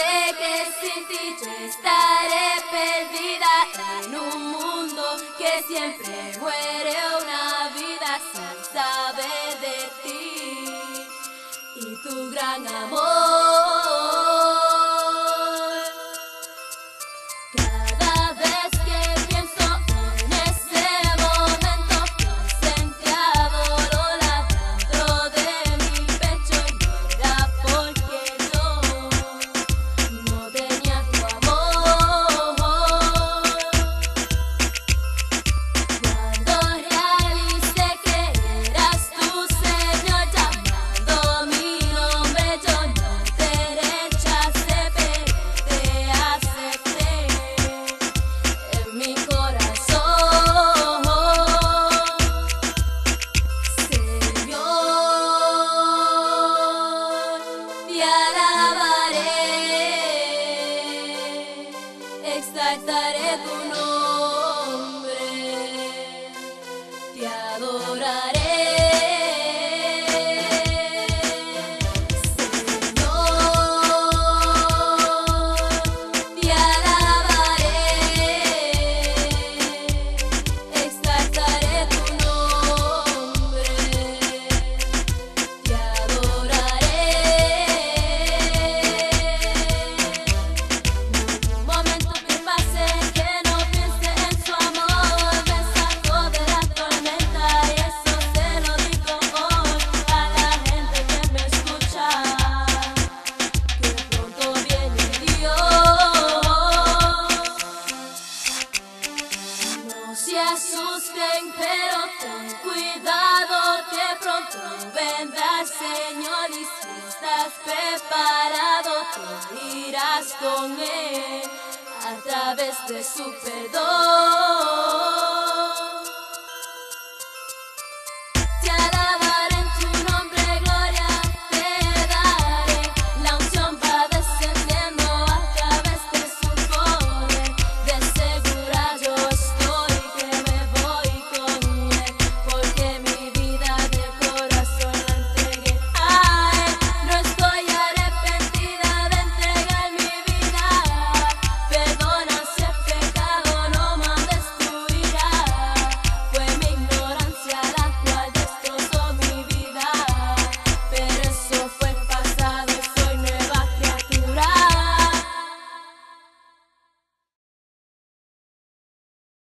sé que sin ti yo estaré perdida en un mundo que siempre muere una vida sin saber de ti y tu gran amor. Tú vendrás, Señor, y si estás preparado, tú irás con Él a través de su perdón.